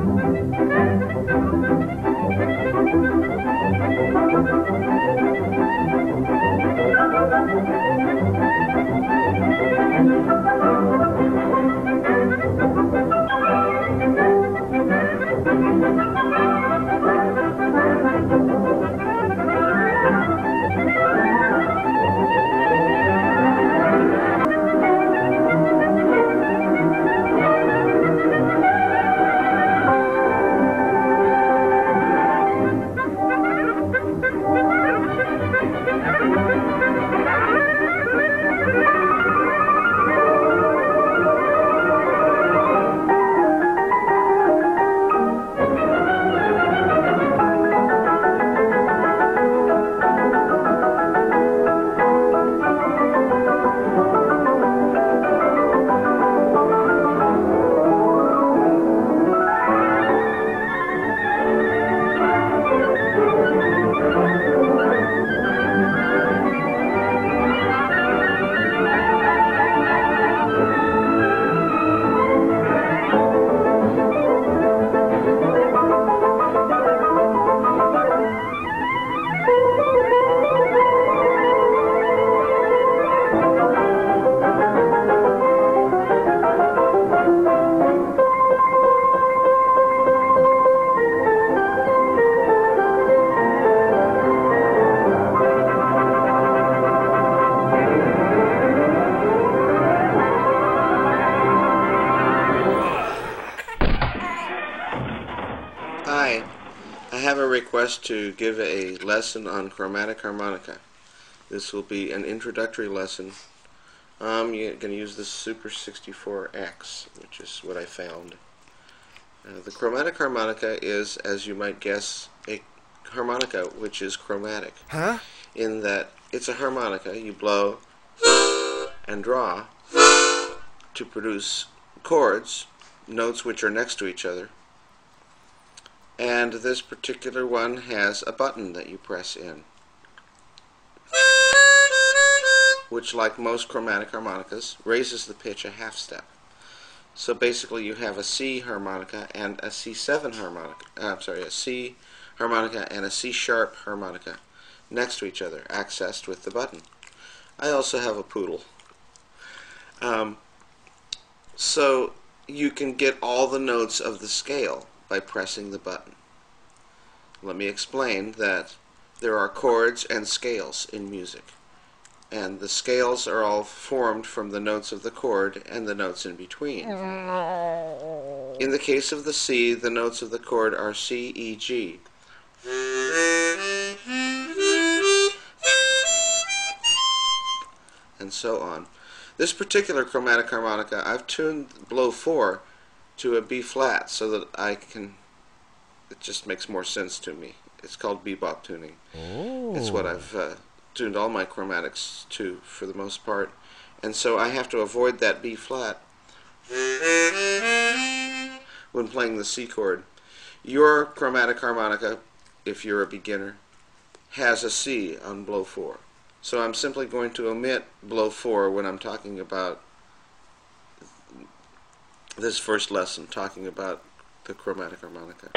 Hi, have a request to give a lesson on chromatic harmonica. This will be an introductory lesson. I'm going to use the Super 64X, which is what I found. Uh, the chromatic harmonica is, as you might guess, a harmonica which is chromatic. Huh? In that it's a harmonica, you blow and draw to produce chords, notes which are next to each other. And this particular one has a button that you press in, which, like most chromatic harmonicas, raises the pitch a half step. So basically, you have a C harmonica and a C7 harmonica. Uh, I'm sorry, a C harmonica and a C sharp harmonica next to each other, accessed with the button. I also have a poodle. Um, so you can get all the notes of the scale by pressing the button. Let me explain that there are chords and scales in music. And the scales are all formed from the notes of the chord and the notes in between. In the case of the C, the notes of the chord are C, E, G. And so on. This particular chromatic harmonica, I've tuned blow 4 to a B flat so that I can, it just makes more sense to me. It's called bebop tuning. Oh. It's what I've uh, tuned all my chromatics to for the most part. And so I have to avoid that B flat when playing the C chord. Your chromatic harmonica, if you're a beginner, has a C on blow 4. So I'm simply going to omit blow 4 when I'm talking about this first lesson, talking about the chromatic harmonica.